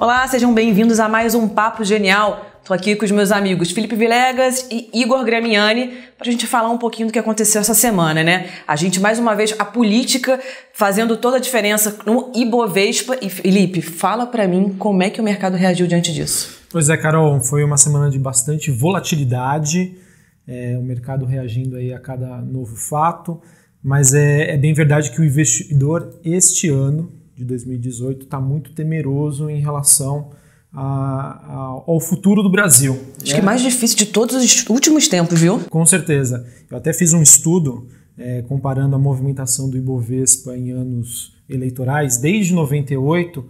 Olá, sejam bem-vindos a mais um Papo Genial. Estou aqui com os meus amigos Felipe Vilegas e Igor Gramiani para a gente falar um pouquinho do que aconteceu essa semana, né? A gente, mais uma vez, a política fazendo toda a diferença no Ibovespa. E Felipe, fala para mim como é que o mercado reagiu diante disso. Pois é, Carol, foi uma semana de bastante volatilidade, é, o mercado reagindo aí a cada novo fato, mas é, é bem verdade que o investidor este ano de 2018 está muito temeroso em relação a, a, ao futuro do Brasil. Acho que é mais difícil de todos os últimos tempos, viu? Com certeza. Eu até fiz um estudo é, comparando a movimentação do Ibovespa em anos eleitorais desde 98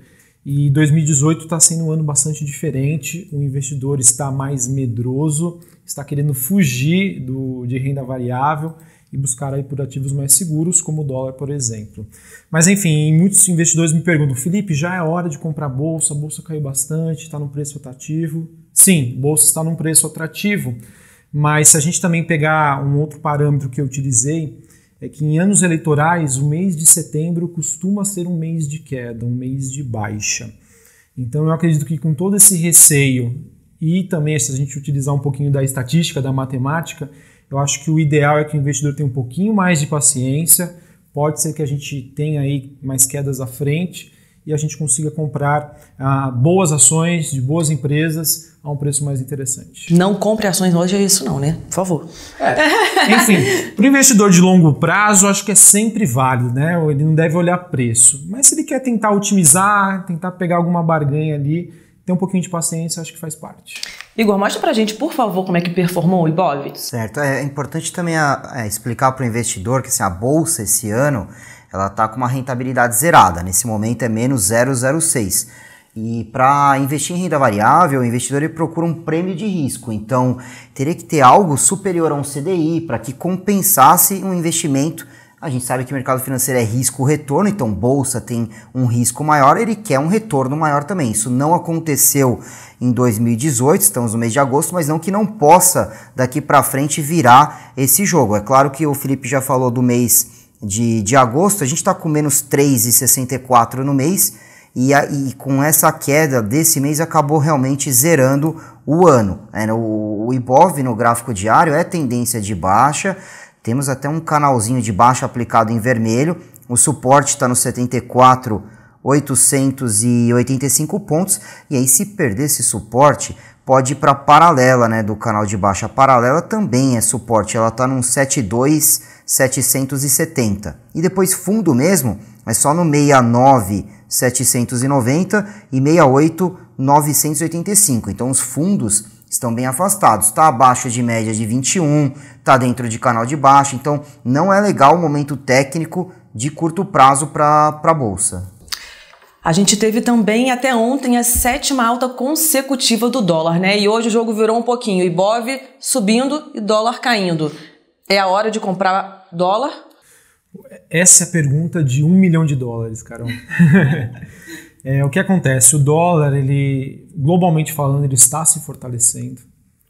e 2018 está sendo um ano bastante diferente. O investidor está mais medroso, está querendo fugir do, de renda variável e buscar aí por ativos mais seguros, como o dólar, por exemplo. Mas enfim, muitos investidores me perguntam, Felipe, já é hora de comprar bolsa, a bolsa caiu bastante, está num preço atrativo. Sim, bolsa está num preço atrativo, mas se a gente também pegar um outro parâmetro que eu utilizei, é que em anos eleitorais o mês de setembro costuma ser um mês de queda, um mês de baixa. Então eu acredito que com todo esse receio e também se a gente utilizar um pouquinho da estatística, da matemática, eu acho que o ideal é que o investidor tenha um pouquinho mais de paciência. Pode ser que a gente tenha aí mais quedas à frente e a gente consiga comprar ah, boas ações de boas empresas a um preço mais interessante. Não compre ações hoje é isso não, né? Por favor. É. Enfim, para o investidor de longo prazo, acho que é sempre válido, né? Ele não deve olhar preço. Mas se ele quer tentar otimizar, tentar pegar alguma barganha ali, ter um pouquinho de paciência, acho que faz parte. Igor, mostra pra gente, por favor, como é que performou o Ibov. Certo, é importante também a, a explicar para o investidor que assim, a bolsa esse ano ela está com uma rentabilidade zerada, nesse momento é menos 0,06. E para investir em renda variável, o investidor ele procura um prêmio de risco. Então, teria que ter algo superior a um CDI para que compensasse um investimento a gente sabe que o mercado financeiro é risco-retorno, então bolsa tem um risco maior, ele quer um retorno maior também. Isso não aconteceu em 2018, estamos no mês de agosto, mas não que não possa daqui para frente virar esse jogo. É claro que o Felipe já falou do mês de, de agosto, a gente está com menos 3,64 no mês, e, e, com essa queda desse mês acabou realmente zerando o ano. É, o, o Ibov no gráfico diário é tendência de baixa, temos até um canalzinho de baixo aplicado em vermelho. O suporte está no 74 885 pontos. E aí, se perder esse suporte, pode ir para paralela né, do canal de baixo. A paralela também é suporte, ela está no 72 770. E depois fundo mesmo, é só no 69 790 e 68 985. Então os fundos estão bem afastados. Está abaixo de média de 21, está dentro de canal de baixo, então não é legal o momento técnico de curto prazo para a bolsa. A gente teve também até ontem a sétima alta consecutiva do dólar, né? E hoje o jogo virou um pouquinho. Ibov subindo e dólar caindo. É a hora de comprar dólar? Essa é a pergunta de um milhão de dólares, Carol. É, o que acontece? O dólar, ele, globalmente falando, ele está se fortalecendo.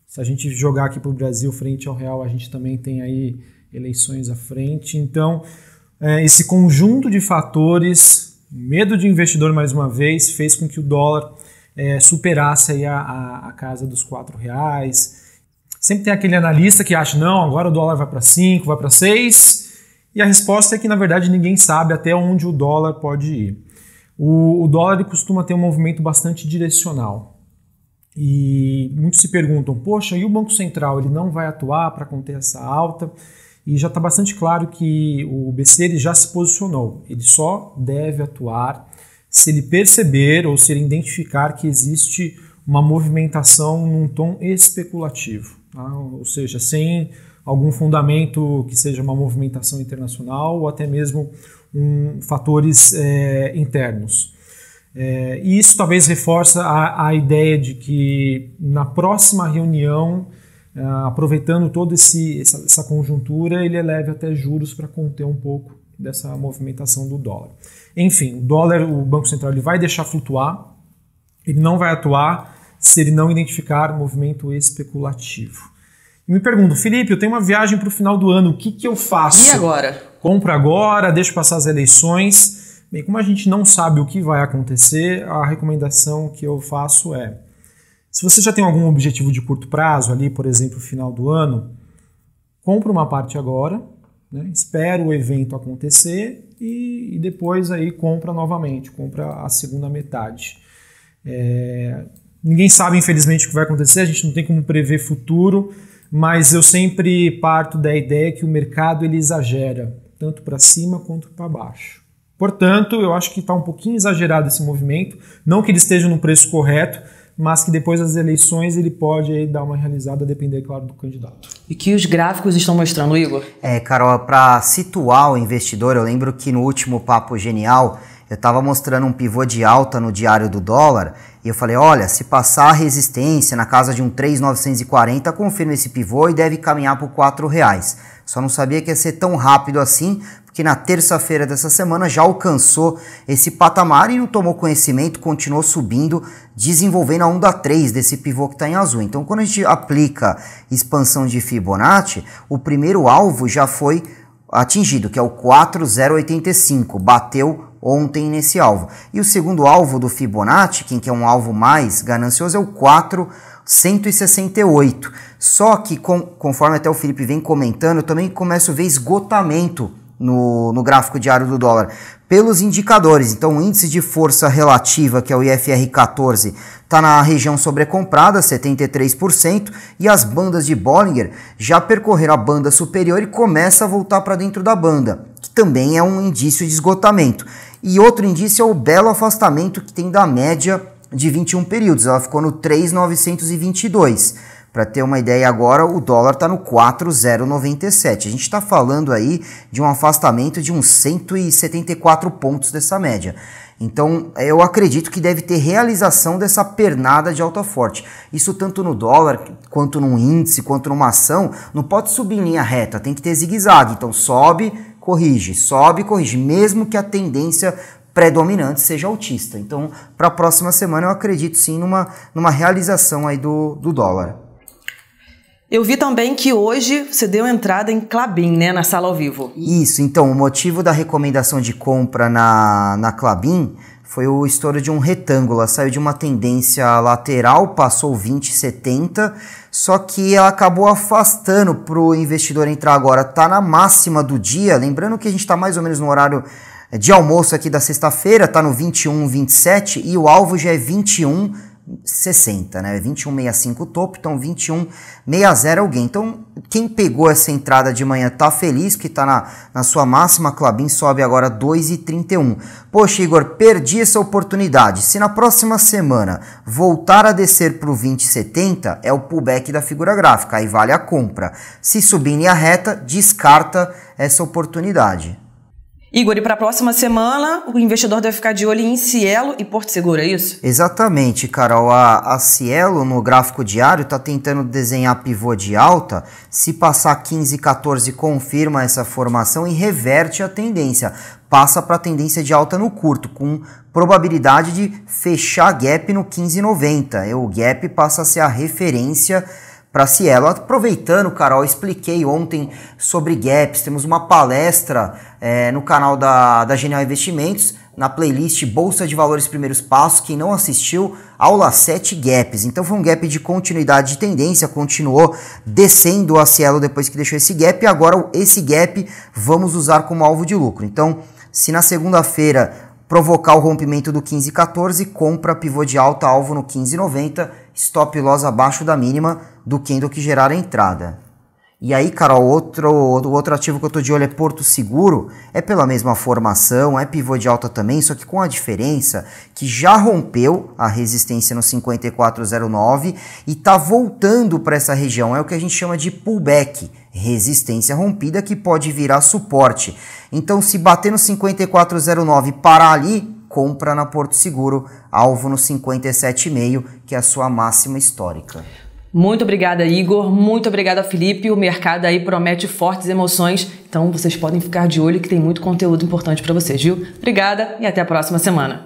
Se a gente jogar aqui para o Brasil frente ao real, a gente também tem aí eleições à frente. Então, é, esse conjunto de fatores, medo de investidor mais uma vez, fez com que o dólar é, superasse aí a, a, a, casa dos quatro reais. Sempre tem aquele analista que acha, não, agora o dólar vai para 5, vai para 6. E a resposta é que, na verdade, ninguém sabe até onde o dólar pode ir. O, o dólar costuma ter um movimento bastante direcional. E muitos se perguntam, poxa, e o Banco Central ele não vai atuar para conter essa alta? E já está bastante claro que o BC ele já se posicionou. Ele só deve atuar se ele perceber ou se ele identificar que existe uma movimentação num tom especulativo, tá? ou seja, sem algum fundamento que seja uma movimentação internacional ou até mesmo um, fatores é, internos. É, e isso talvez reforça a, a, ideia de que na próxima reunião, é, aproveitando toda essa, essa conjuntura, ele eleve até juros para conter um pouco dessa movimentação do dólar. Enfim, o dólar, o Banco Central ele vai deixar flutuar, ele não vai atuar se ele não identificar movimento especulativo. Me pergunto, Felipe, eu tenho uma viagem para o final do ano, o que, que eu faço? E agora? Compro agora, deixo passar as eleições. Bem, como a gente não sabe o que vai acontecer, a recomendação que eu faço é: se você já tem algum objetivo de curto prazo, ali, por exemplo, final do ano, compra uma parte agora, né, espera o evento acontecer e, e, depois aí compra novamente, compra a segunda metade. É, ninguém sabe, infelizmente, o que vai acontecer, a gente não tem como prever futuro, mas eu sempre parto da ideia que o mercado ele exagera, tanto para cima quanto para baixo. Portanto, eu acho que está um pouquinho exagerado esse movimento. Não que ele esteja no preço correto, mas que depois das eleições ele pode aí dar uma realizada, depender, claro, do candidato. E que os gráficos estão mostrando, Igor? É, Carol, para situar o investidor, eu lembro que no último Papo Genial eu estava mostrando um pivô de alta no diário do dólar e eu falei, olha, se passar a resistência na casa de um 3,940, confirma esse pivô e deve caminhar por R$ reais. Só não sabia que ia ser tão rápido assim, porque na terça-feira dessa semana já alcançou esse patamar e não tomou conhecimento, continuou subindo, desenvolvendo a onda 3 desse pivô que está em azul. Então, quando a gente aplica expansão de Fibonacci, o primeiro alvo já foi atingido, que é o 4085, bateu ontem nesse alvo. E o segundo alvo do Fibonacci, que é um alvo mais ganancioso, é o 4168. Só que, com, conforme até o Felipe vem comentando, eu também começo a ver esgotamento no, no gráfico diário do dólar pelos indicadores. Então, o índice de força relativa, que é o IFR 14, está na região sobrecomprada, 73%, e as bandas de Bollinger já percorreram a banda superior e começa a voltar para dentro da banda, que também é um indício de esgotamento. E outro indício é o belo afastamento que tem da média de 21 períodos, ela ficou no 3,922. Para ter uma ideia agora, o dólar está no 4,097. A gente está falando aí de um afastamento de uns 174 pontos dessa média. Então, eu acredito que deve ter realização dessa pernada de alta forte. Isso tanto no dólar, quanto num índice, quanto numa ação, não pode subir em linha reta, tem que ter zigue-zague. Então, sobe, corrige, sobe, corrige, mesmo que a tendência predominante seja altista. Então, para a próxima semana, eu acredito sim numa, numa realização aí do, do dólar. Eu vi também que hoje você deu entrada em Clabin, né, na sala ao vivo. Isso, então, o motivo da recomendação de compra na, na Clabin foi o estouro de um retângulo. Ela saiu de uma tendência lateral, passou 20,70, só que ela acabou afastando para o investidor entrar agora. Está na máxima do dia, lembrando que a gente está mais ou menos no horário de almoço aqui da sexta-feira, está no 21,27 e o alvo já é 21 60, né? 21,65 topo, então 21,60 alguém. Então, quem pegou essa entrada de manhã tá feliz, que tá na, na sua máxima, Clabin sobe agora 2,31. Poxa, Igor, perdi essa oportunidade. Se na próxima semana voltar a descer pro 20,70, é o pullback da figura gráfica, aí vale a compra. Se subir em linha reta, descarta essa oportunidade. Igor, e para a próxima semana, o investidor deve ficar de olho em Cielo e Porto Seguro, é isso? Exatamente, Carol. A, a Cielo, no gráfico diário, está tentando desenhar pivô de alta. Se passar 15, 14, confirma essa formação e reverte a tendência. Passa para a tendência de alta no curto, com probabilidade de fechar gap no 15,90. O gap passa a ser a referência para Cielo. Aproveitando, Carol, expliquei ontem sobre gaps, temos uma palestra é, no canal da, da Genial Investimentos, na playlist Bolsa de Valores Primeiros Passos, quem não assistiu, aula 7 gaps. Então foi um gap de continuidade de tendência, continuou descendo a Cielo depois que deixou esse gap, e agora esse gap vamos usar como alvo de lucro. Então, se na segunda-feira provocar o rompimento do 15,14, compra pivô de alta alvo no 15,90, stop loss abaixo da mínima do candle que gerar a entrada. E aí, Carol, outro, outro ativo que eu estou de olho é Porto Seguro, é pela mesma formação, é pivô de alta também, só que com a diferença que já rompeu a resistência no 5409 e está voltando para essa região, é o que a gente chama de pullback, resistência rompida que pode virar suporte. Então, se bater no 5409 parar ali, compra na Porto Seguro, alvo no 57,5, que é a sua máxima histórica. Muito obrigada, Igor. Muito obrigada, Felipe. O mercado aí promete fortes emoções, então vocês podem ficar de olho que tem muito conteúdo importante para vocês, viu? Obrigada e até a próxima semana.